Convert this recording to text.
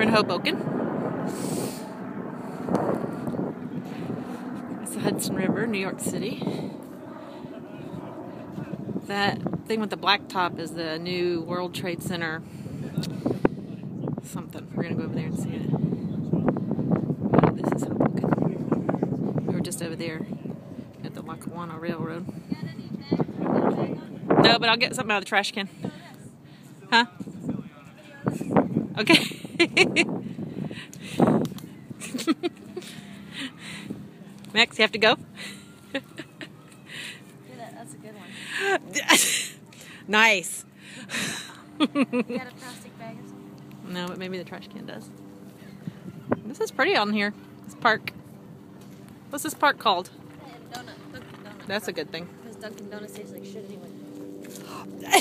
We're in Hoboken. It's the Hudson River, New York City. That thing with the black top is the new World Trade Center something. We're gonna go over there and see it. Uh, this is Hoboken. We were just over there at the Lackawanna Railroad. No, but I'll get something out of the trash can. Huh? Okay. Max, you have to go? Yeah, that, that's a good one. nice. You got a plastic bag or something? No, but maybe the trash can does. This is pretty on here. This park. What's this park called? And donut. Dunkin' Donuts. That's a good thing. Because Dunkin' Donuts tastes like shit anyway.